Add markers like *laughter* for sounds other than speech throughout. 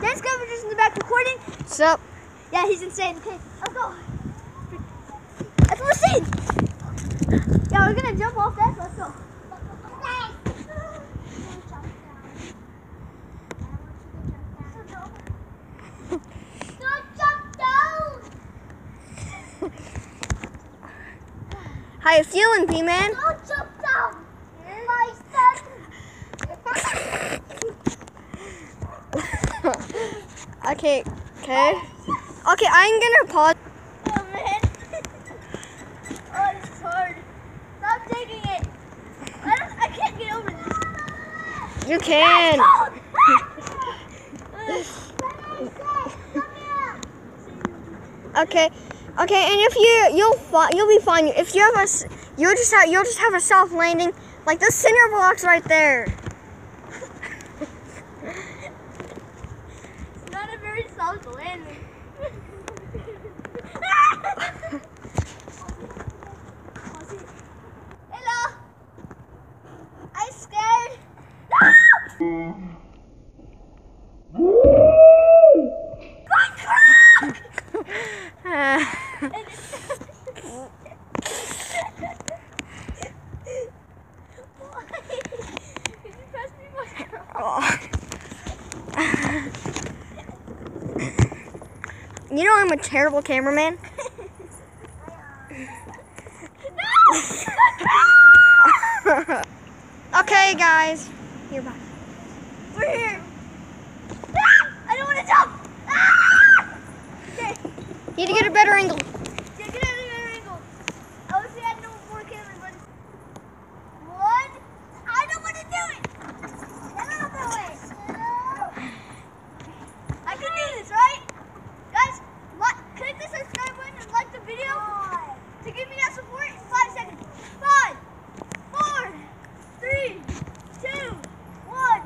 Dan Scavenger's in the back recording. What's up? Yeah, he's insane. Okay, let's go. That's seeing. Yeah, we're gonna jump off that. Let's go. How you feeling, B-Man? Don't jump down, my son. Okay, okay. Okay, I'm gonna pause. Oh man. *laughs* oh, is hard. Stop taking it. I don't. I can't get over this. You can. *laughs* Okay, okay, and if you you'll you'll be fine. If you have a you'll just have you'll just have a soft landing like the center block's right there. It's not a very soft landing. Hello. I'm scared. *laughs* Why? Did you press me my Oh. You know I'm a terrible cameraman. *laughs* okay, guys, you're back. We're here. Ah! I don't want to jump. Ah! Okay. You need to get a better angle. Yeah, get out of the angle. Obviously, I know more cameras, but one. I don't want to do it. Get out of the way. I can do this, right? Guys, like, click the subscribe button and like the video to give me that support in five seconds. Five, four, three, two, one.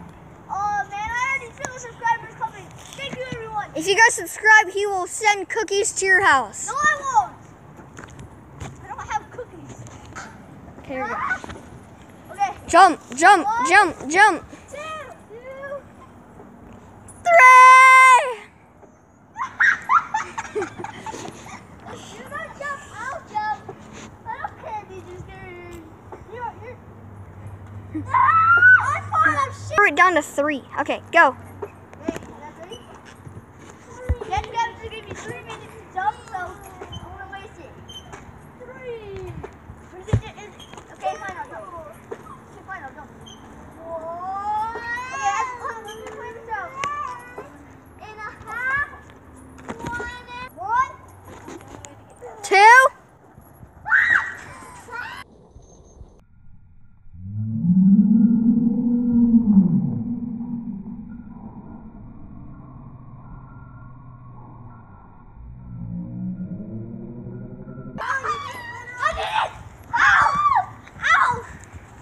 Oh man, I already feel the subscribers coming. Thank you, everyone. If you guys subscribe, he will send cookies to your house. No, I won't. I don't have cookies. Okay, here we go. Ah! Okay. Jump, jump, jump, jump. Two, two. Three! You don't jump, I'll jump. I don't care if you just scared. You're, you're. Ah! I thought I'm shit. Down to three. Okay, go. Wait, is that three? Then you have to give me three minutes to jump, so I don't want to waste it. Three. Or is it, is it, okay, fine, I'll jump. Okay, fine, I'll jump. One. Okay, that's one. Let me play this out. And a half. One and one. Two. I did it! Ow! Ow!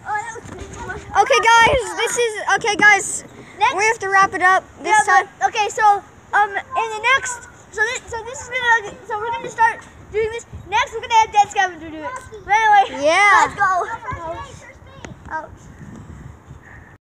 Oh, that was too much. Okay, guys, this is okay, guys. Next. We have to wrap it up this Yeah, time. but- okay, so um, in the next, so this, so this is gonna, so we're gonna start doing this. Next, we're gonna have Dead Scavenger do it. But anyway, Yeah. let's go.